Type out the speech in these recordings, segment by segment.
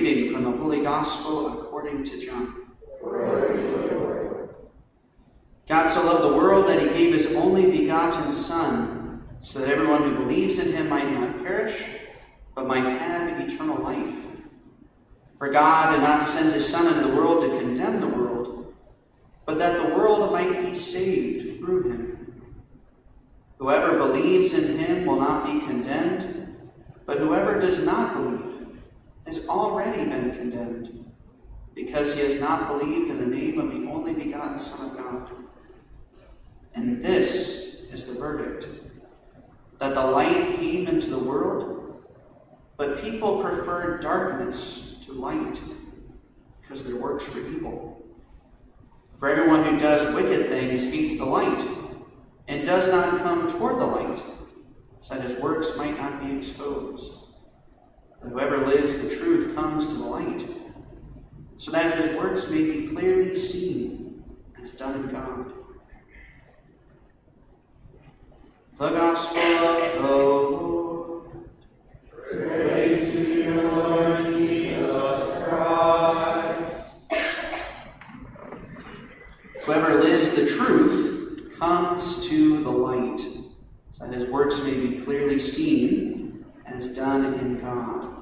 reading from the Holy Gospel according to John. God so loved the world that he gave his only begotten Son, so that everyone who believes in him might not perish, but might have eternal life. For God did not send his Son into the world to condemn the world, but that the world might be saved through him. Whoever believes in him will not be condemned, but whoever does not believe has already been condemned, because he has not believed in the name of the only begotten Son of God. And this is the verdict that the light came into the world, but people preferred darkness to light because their works were evil. For everyone who does wicked things hates the light and does not come toward the light, so that his works might not be exposed. But whoever lives the truth comes to the light, so that his works may be clearly seen as done in God. The Gospel of the Lord. Praise to you, Jesus Christ. Whoever lives the truth comes to the light, so that his works may be clearly seen as done in God.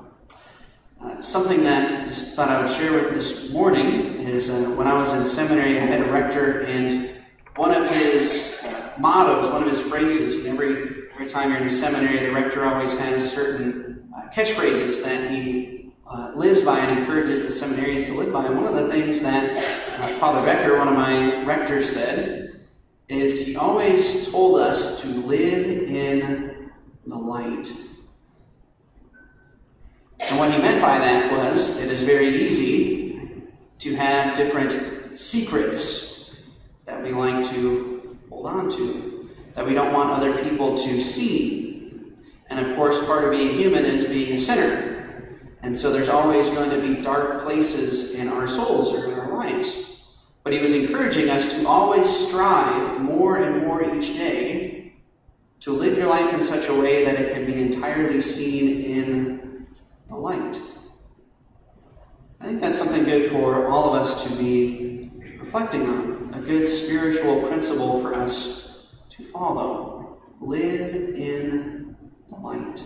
Uh, something that I just thought I would share with this morning is uh, when I was in seminary, I had a rector, and one of his uh, mottos, one of his phrases, every, every time you're in a seminary, the rector always has certain uh, catchphrases that he uh, lives by and encourages the seminarians to live by. And one of the things that uh, Father Becker, one of my rectors, said is he always told us to live in the light. And what he meant by that was it is very easy to have different secrets that we like to hold on to, that we don't want other people to see. And of course, part of being human is being a sinner. And so there's always going to be dark places in our souls or in our lives. But he was encouraging us to always strive more and more each day to live your life in such a way that it can be entirely seen in the light. I think that's something good for all of us to be reflecting on, a good spiritual principle for us to follow. Live in the light.